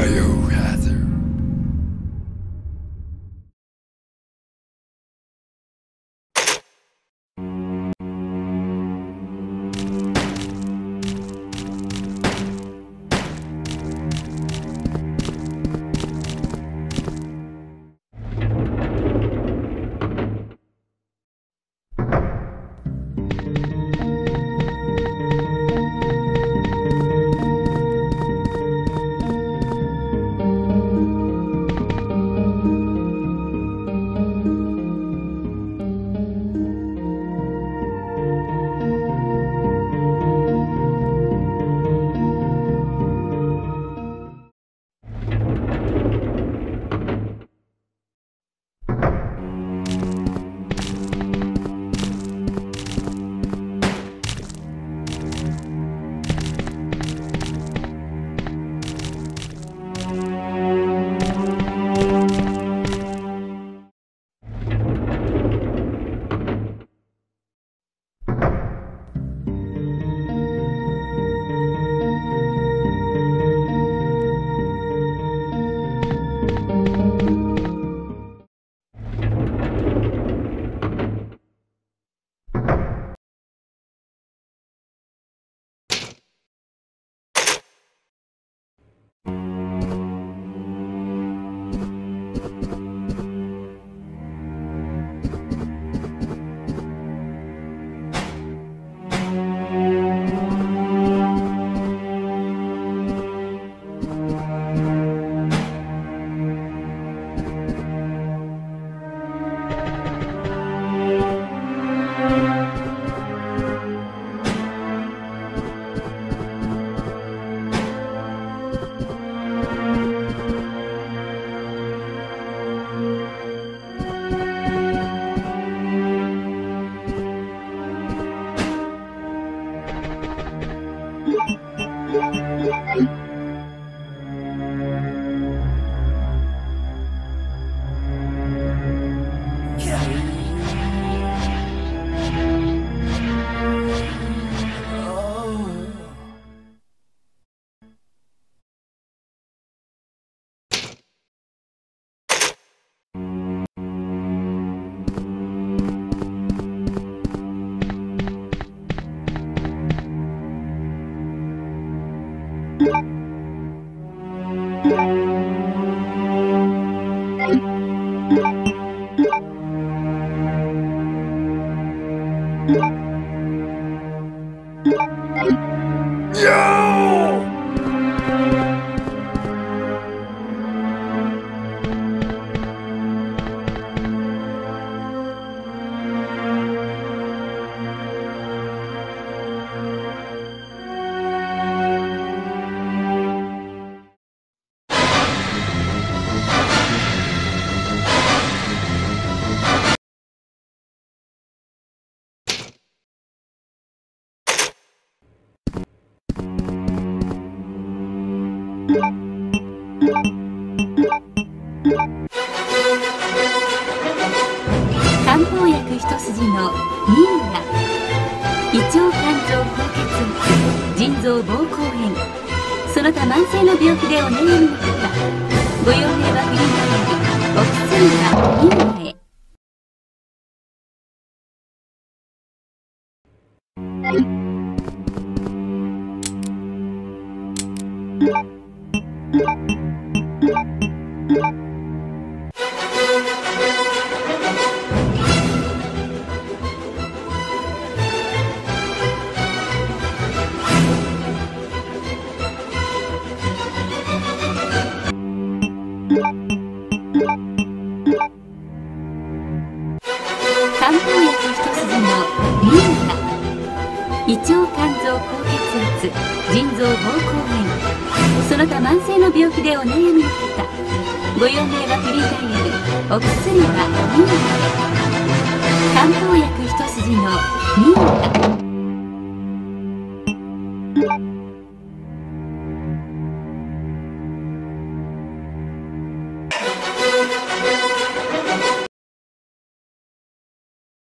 Are you rather Yeah! 漢方薬一筋のミーナ胃腸肝臓高血圧腎臓膀胱炎。その他慢性の病気でお悩みの方ご用命はフリーダイヤルお薬はミーナへ漢胃腸肝臓高血圧腎臓膀胱炎その他慢性の病気でお悩みの方ご用命はフリーダイヤル。お薬はミーナへ漢方薬一筋の2の